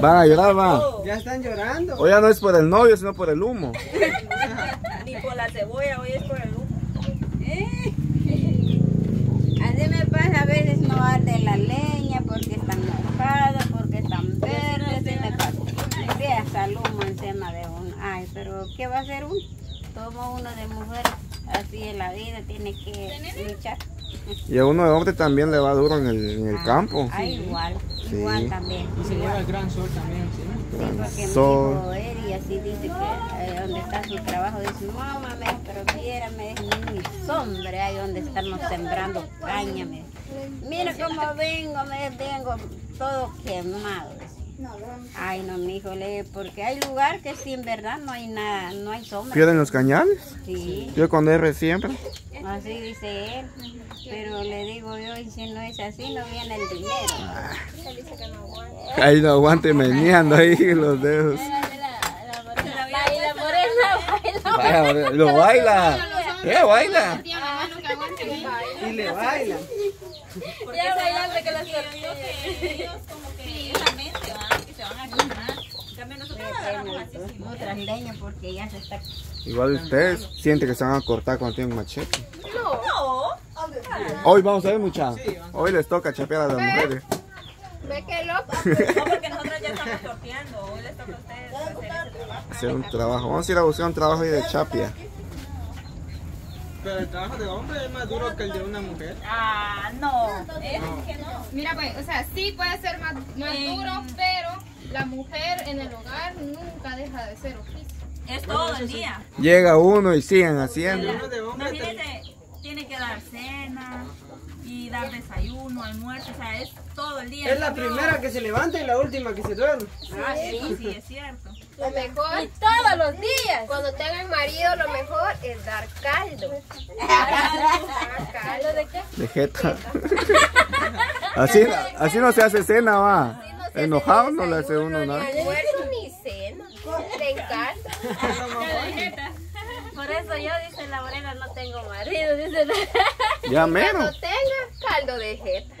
Van a llorar, va. Ya están llorando. Hoy ya no es por el novio, sino por el humo. Ni por la cebolla, hoy es por el humo. Eh. Así me pasa, a veces no arde la leña porque están mojadas, porque están verdes, así me pasa. Sí, hasta el humo encima de uno. Ay, pero ¿qué va a hacer uno? Como uno de mujer, así en la vida, tiene que luchar. Y a uno de hombre también le va duro en el, en el campo. Ah, igual, Sí. igual también. Y se lleva el gran sol también, ¿sí? Sí, porque Sol. mi hijo Eri así dice que eh, donde está su trabajo, dice, mamá, me viera, me mi sombra ahí donde estamos sembrando caña, me. Mira cómo vengo, me vengo todo quemado. Ay, no, mi hijo, le porque hay lugar que sí, en verdad, no hay nada, no hay sombra. ¿Pierden los cañales? Sí, Yo cuando R siempre. así dice él. Pero le digo yo, y si no es así, no viene el dinero. Ahí no aguante meneando ahí los dedos. Baila lo baila. ¿Qué baila? Y le. Porque ya bailando que las Otras leñas porque ya se está Igual ustedes sienten que se van a cortar cuando tienen machete. No. Hoy vamos a ver mucha. Hoy les toca chapear a las mujeres. Ve que loco. No, porque nosotros ya estamos torteando. Hoy les toca a ustedes hacer trabajo. Hacer un trabajo. Vamos a ir a buscar un trabajo ahí de chapia. Pero el trabajo de hombre es más duro que el de una mujer. Ah, no. Es que no. Mira, pues, o sea, sí puede ser más, más duro, pero la mujer en el hogar nunca deja de ser oficio. Es todo el día. Llega uno y siguen haciendo. Imagínate, tiene que dar cena y dar desayuno, almuerzo, o sea, es todo el día. es la primera que se levanta y la última que se duerme. Ah, sí, sí, es cierto. Lo mejor, Todos los días. cuando tengan marido, lo mejor es dar caldo. ¿Caldo de qué? De jeta. Así, así no se hace cena, va. Enojado no le hace uno nada. ni cena. Te encanta. Por eso yo, dice la morena, no tengo marido. Dice Ya mero. Cuando tengas caldo de jeta.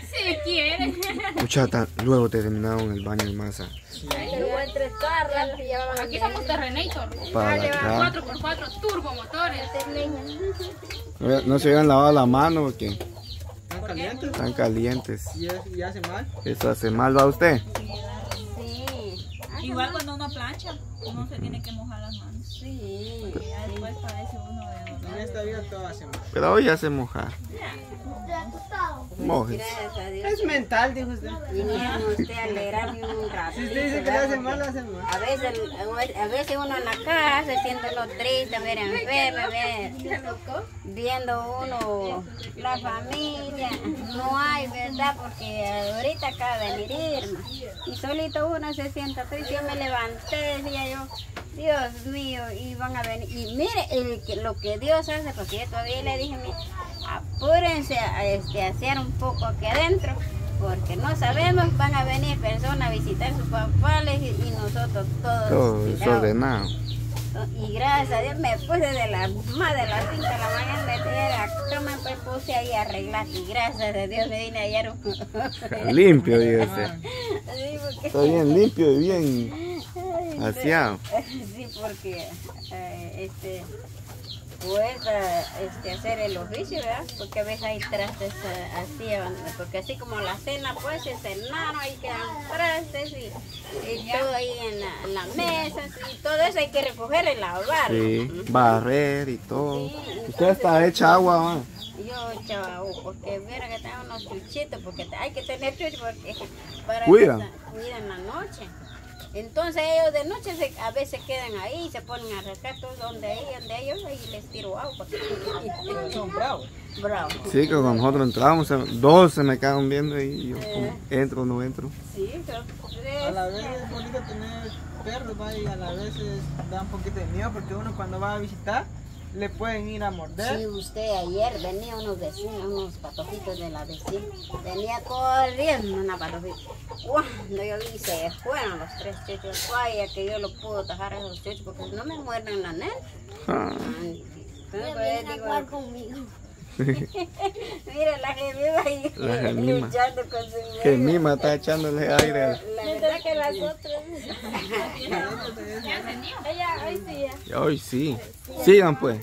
Si quieres. Muchacha, luego terminaron el baño de masa. encuentres todas las Aquí somos Terrenator. Para acá. 4x4 turbomotores. No no se habían lavado la mano porque ¿Están calientes? están calientes. Y, es- y hace mal. Eso hace mal, ¿va usted? Sí, Igual cuando uno plancha, uno se tiene que mojar las manos. sí. Y ya después parece uno En esta vida todo hace mal. Pero hoy ya se moja. Mojes. Gracias a Dios. Es mental, dijo usted. Vinieron usted a alegrarme un rato. Si usted dice que le hace mal, hace mal. A veces, a veces uno en la casa se siente uno triste, ver enfermo, ver, viendo uno la familia. No hay, ¿verdad? Porque ahorita acaba de venir Irma. Y solito uno se siente triste. Yo me levanté, decía yo, Dios mío, y van a venir. Y mire el lo que Dios hace, porque yo todavía le dije, mire, apúrense a, este, a hacer un poco aquí adentro. Porque no sabemos, van a venir personas a visitar sus papás y, y nosotros todos. Todo desordenado. Y gracias a Dios me puse de las más de las 5 de la mañana, me tiré a la cama me puse ahí a arreglar. Y gracias a Dios me vine ayer un... Limpio. Sí, porque... Está bien limpio y bien aseado. Sí, porque eh, este, pueda este, hacer el oficio, ¿verdad? Porque a veces hay trastes eh, así, eh, porque así como la cena, pues se cenaron, ahí quedan trastes y, y todo ahí en la, en la mesa, y todo eso hay que recoger y lavar. Sí, barrer y todo. Sí, Usted está hecha agua, va. Yo, chavo, porque mira que tengo unos chuchitos, porque hay que tener chuchos porque para Cuidan. que cuidan la noche. Entonces ellos de noche se- a veces quedan ahí, se ponen a rascar todo donde ahí, donde ellos, y les tiro agua. Son bravos. Bravo. Sí, que cuando nosotros entramos, dos se me quedan viendo y yo como, entro o no entro. Sí, son A la vez es bonito tener perros, ¿va? y a la vez es- da un poquito de miedo porque uno cuando va a visitar le pueden ir a morder. Sí, usted ayer venía unos vecinos, unos patojitos de la vecina. Venía corriendo una patojita. Cuando yo vi, se fueron los tres chuchos. Vaya que yo lo puedo tajar a esos chuchos porque no me muerden la nena. Ah, Ay, pues, digo, conmigo. Mira la gemima ahí La gemima. luchando con su miedo. Que Mima está echándole aire. La verdad que las otras. Ella, ahí sí, ya. Hoy sí. Sigan pues.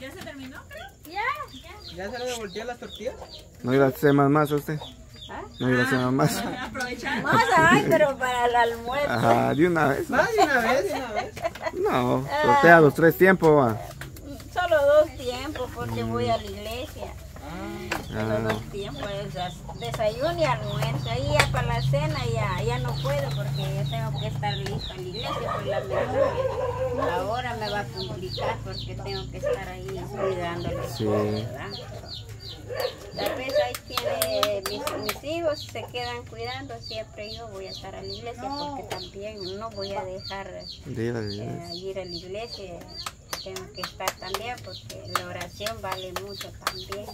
¿Ya se terminó? ¿Ya se le volteó las tortillas? No iba a hacer más más usted. No iba a hacer más más. Aprovechar. Más ay, pero para el almuerzo. Ajá, de una vez. De una vez, de una vez. No, sortea los tres tiempos va. Dos tiempos porque voy a la iglesia. Ah, dos tiempos, esas, desayuno y almuerzo. Ahí ya para la cena ya, ya no puedo porque ya tengo que estar lista en la iglesia por la menor. Ahora me va a complicar porque tengo que estar ahí cuidándole. Sí. ¿verdad? Tal vez ahí tiene mis, mis hijos se quedan cuidando, siempre yo voy a estar a la iglesia porque también no voy a dejar eh, ir a la iglesia. Tengo que estar también porque la oración vale mucho también.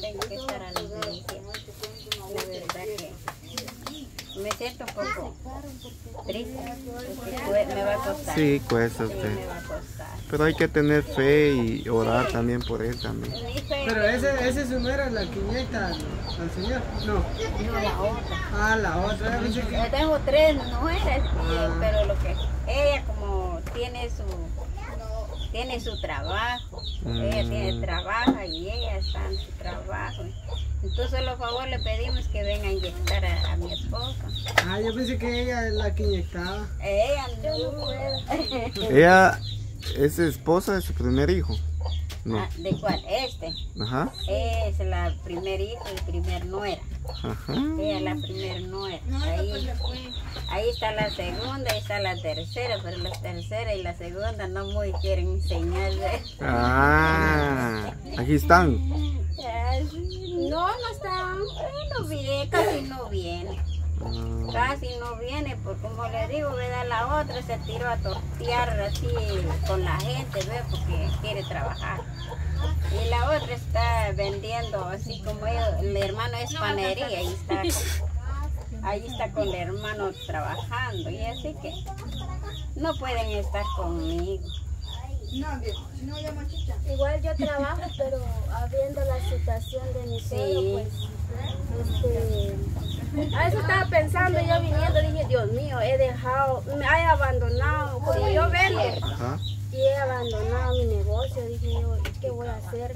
Tengo que estar a la iglesia. La verdad que me siento un poco triste porque me va a costar. Sí, cuesta Sí, usted. me va a costar. Pero hay que tener fe y orar también por él también. Pero ese, ese su no era la que inyecta al, señor. No. no, la otra. Ah, la otra. Yo tengo tres mujeres, y- pero lo que ella como tiene su tiene su trabajo, ella tiene Mm. trabajo y ella está en su trabajo. Entonces, por favor, le pedimos que venga a inyectar a, a mi esposa. Ah, yo pensé que ella es la que inyectaba. Ella no puede. Ella es esposa de su primer hijo. No. Ah, ¿De cuál? Este. Ajá. Es la primer hijo y primer nuera. Ajá. Ella es la primer nuera. Ahí, ahí está la segunda, ahí está la tercera, pero la tercera y la segunda no muy quieren enseñar. Ah, aquí están. No, no está. No viene, casi no viene. Ah, Casi no viene, porque como le digo, ¿verdad? la otra se tiró a tortear así con la gente, ¿ve? porque quiere trabajar. Y la otra está vendiendo, así como ellos, el hermano es panería, ahí está, ahí está con el hermano trabajando, y así que no pueden estar conmigo. Igual yo trabajo, pero habiendo la situación de mi suegro, Sí. pues, este, a eso estaba pensando yo viniendo, dije, Dios mío, he dejado, me he abandonado, como yo vendo, Ajá. He abandonado mi negocio, dije yo, ¿qué voy a hacer?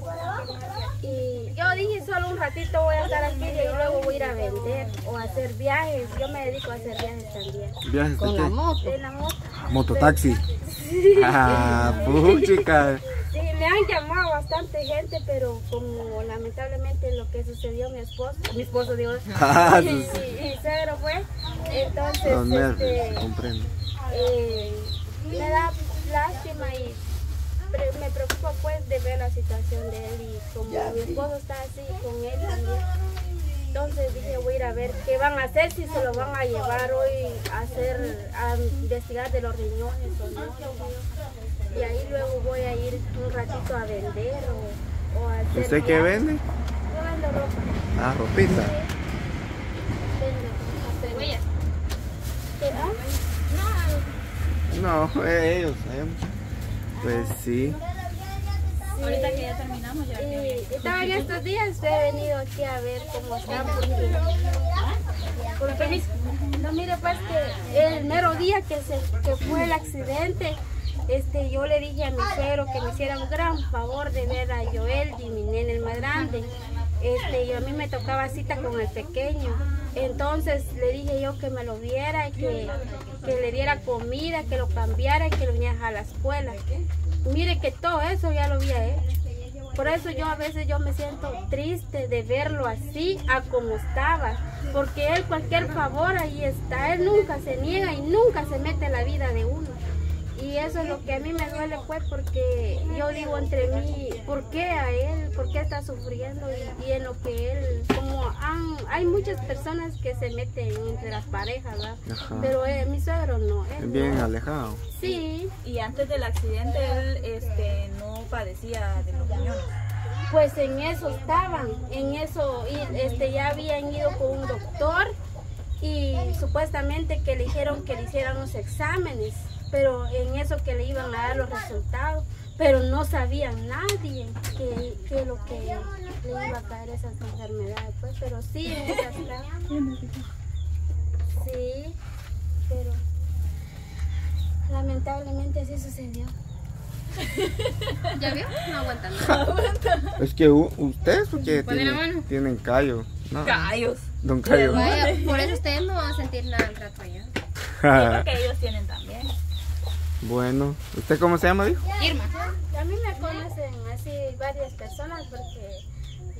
Y yo dije, solo un ratito voy a estar aquí y luego voy a ir a vender o a hacer viajes, yo me dedico a hacer viajes también. ¿Viajes Con de la moto. En la moto. Mototaxi. Ah, puchica. Sí, me han llamado bastante gente, pero como lamentablemente lo que sucedió a mi esposo, mi esposo digo, Ah, y, y- suegro fue, entonces este, comprendo. eh, me da lástima y me preocupa pues de ver la situación de él y como mi esposo está así con él también. Entonces dije voy a ir a ver qué van a hacer, si se lo van a llevar hoy a hacer, a investigar de los riñones o no. Y ahí luego voy a ir un ratito a vender o, o a hacer. ¿Usted qué vende? Yo vendo ropa. Ah, ropita Huellas. ¿Qué? Ah, No, eh, ellos. ellos. Pues sí. Ahorita que ya terminamos, ya Y estaba en estos días, he venido aquí a ver cómo están porque, con permiso. No, mire pues que el mero día que, se, que fue el accidente, este, yo le dije a mi suegro que me hiciera un gran favor de ver a Joel y mi nene el más grande. Este, yo a mí me tocaba cita con el pequeño. Entonces le dije yo que me lo viera y que, que le diera comida, que lo cambiara y que lo viniera a la escuela. Mire que todo eso ya lo había hecho. Por eso yo a veces yo me siento triste de verlo así a como estaba, porque él cualquier favor ahí está, él nunca se niega y nunca se mete en la vida de uno. Y eso es lo que a mí me duele pues porque yo digo entre mí, ¿por qué a él? ¿Por qué está sufriendo? Y, y en lo que él, como han- hay muchas personas que se meten entre las parejas, ¿verdad? Ajá. Pero eh, mi suegro no, él Bien no. alejado. Sí, Y antes del accidente él este, no padecía de los riñones. Pues en eso estaban, en eso y, este, ya habían ido con un doctor y supuestamente que le dijeron que le hicieran los exámenes, pero en eso que le iban a dar los resultados. pero no sabían nadie que, que lo que le iba a caer esas enfermedades, pues, pero sí, en esas casas. Sí, pero lamentablemente así sucedió. ¿Ya vio? No aguantan nada. Es que ustedes la tienen, tienen callo. No, Callos. don Callo. Vaya, por eso ustedes no van a sentir nada al rato allá. Porque ellos tienen también. Bueno, ¿usted cómo se llama, dijo? Irma. A mí me conocen así varias personas porque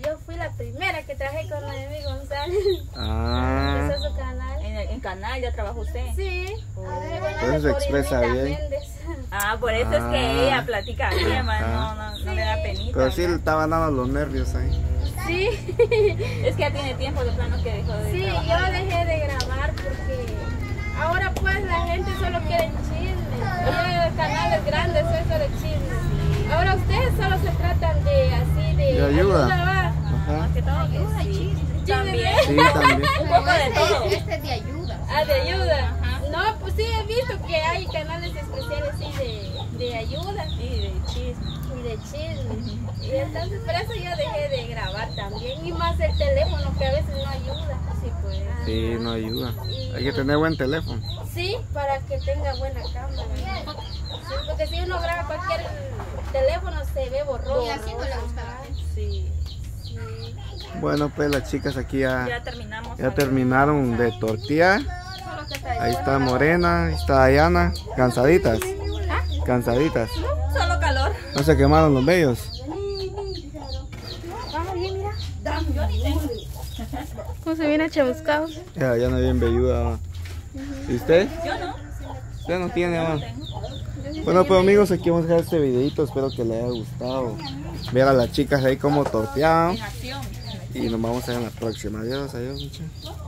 yo fui la primera que trabajé con Noemí González. Ah, Empezó su canal. En el en canal ya trabajó usted. Sí. Entonces se expresa bien. Ah, por eso es Ah. que ella platica bien, man, no, Ah. no, no le da penita. pero sí le estaban dando los nervios ahí. Sí. Es que ya tiene tiempo de plano que dejó de Sí, trabajar. yo dejé de grabar porque ahora pues la gente solo quiere chisme. Canales grandes eso de chisme. Ahora ustedes solo se tratan de así de, De ayuda. va. Ajá. Más que todo que sí. También. Sí, también. Un poco de todo. Este, este es de ayuda. Ah, de ayuda. No, pues sí he visto que hay canales especiales sí de, de ayuda Y de chisme. y de chisme. Y entonces por eso yo dejé de grabar también. Y más el teléfono que a veces no ayuda. Sí, pues. Sí, no ayuda. Hay que tener buen teléfono. Sí, para que tenga buena cámara. Sí, porque si uno graba cualquier teléfono se ve borroso. Y así no le gusta la gente. Sí. Bueno, pues las chicas aquí Ya ya, terminamos. ya terminaron de está Ahí está Morena, ahí está Dayana. Cansaditas. Cansaditas. Solo calor. No se quemaron los bellos. ¿Cómo se viene chamuscado? Ya, ya no bien velluda. ¿Y usted? Yo no. Usted no tiene, va. Bueno, pues amigos, aquí vamos a dejar este videito. Espero que les haya gustado. Ver a las chicas ahí como torteaban. Y nos vamos a ver en la próxima. Adiós, adiós, muchachos.